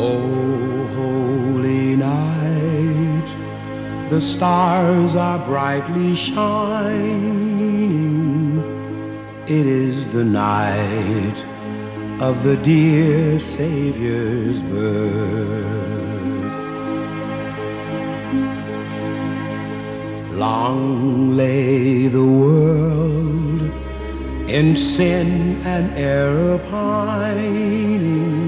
Oh, holy night, the stars are brightly shining. It is the night of the dear Savior's birth. Long lay the world in sin and error pining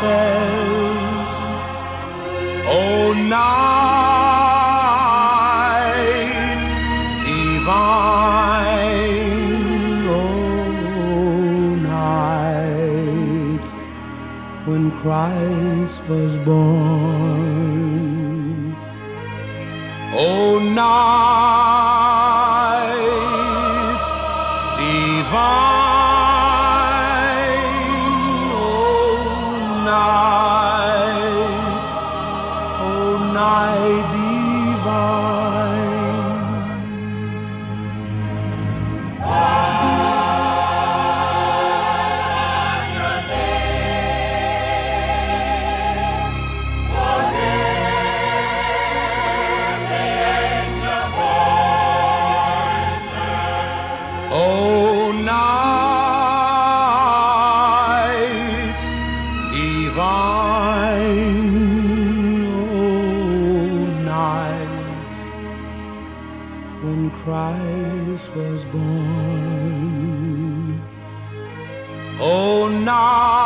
Voices. Oh, night divine. Oh, night when Christ was born. Oh, night divine. Night divine, oh, night when Christ was born. Oh, night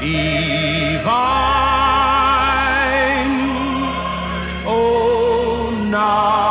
divine, oh, night,